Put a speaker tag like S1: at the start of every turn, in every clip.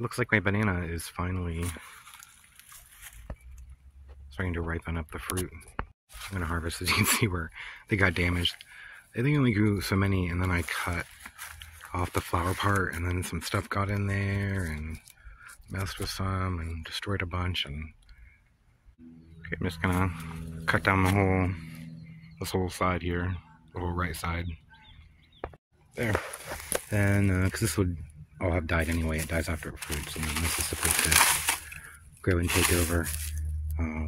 S1: It looks like my banana is finally starting to ripen up the fruit. I'm gonna harvest as you can see where they got damaged. I think only grew so many and then I cut off the flower part and then some stuff got in there and messed with some and destroyed a bunch and okay, I'm just gonna cut down the whole this whole side here, the whole right side. There. Then, because uh, this would all have died anyway, it dies after it fruits, and this is supposed to grow and take over. Uh,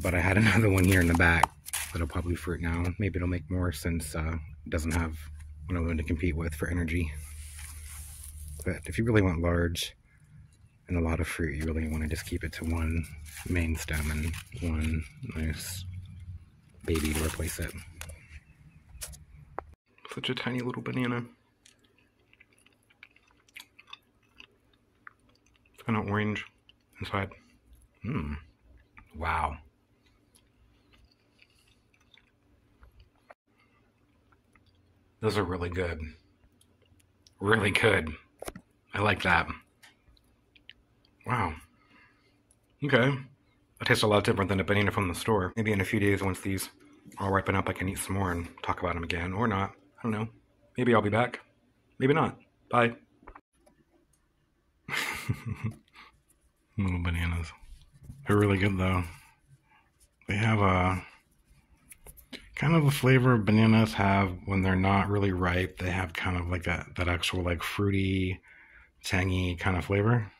S1: but I had another one here in the back that'll probably fruit now. Maybe it'll make more since uh, it doesn't have another one to compete with for energy. But if you really want large and a lot of fruit, you really want to just keep it to one main stem and one nice baby to replace it. Such a tiny little banana. Of orange inside. Mmm. Wow. Those are really good. Really good. I like that. Wow. Okay. That tastes a lot different than a banana from the store. Maybe in a few days, once these all ripen up, I can eat some more and talk about them again. Or not. I don't know. Maybe I'll be back. Maybe not. Bye. Little bananas. They're really good though. They have a kind of the flavor bananas have when they're not really ripe. They have kind of like that, that actual like fruity, tangy kind of flavor.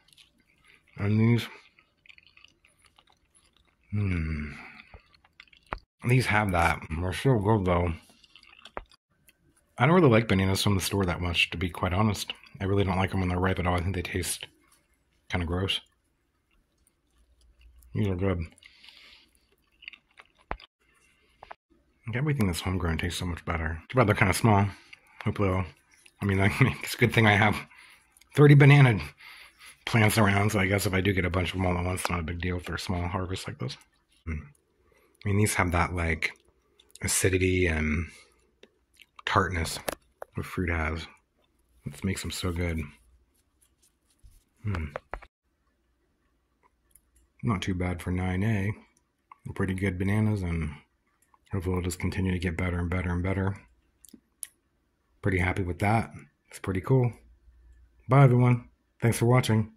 S1: And these Hmm. These have that. They're so good though. I don't really like bananas from the store that much, to be quite honest. I really don't like them when they're ripe at all. I think they taste kind of gross. These are good. Everything that's homegrown tastes so much better. Too bad they're kind of small. Hopefully, I'll, I mean, it's a good thing I have 30 banana plants around, so I guess if I do get a bunch of them all at once, it's not a big deal for a small harvest like this. Mm. I mean, these have that like acidity and tartness what fruit has. This makes them so good. Mm. Not too bad for 9A. Pretty good bananas, and hopefully it'll just continue to get better and better and better. Pretty happy with that. It's pretty cool. Bye, everyone. Thanks for watching.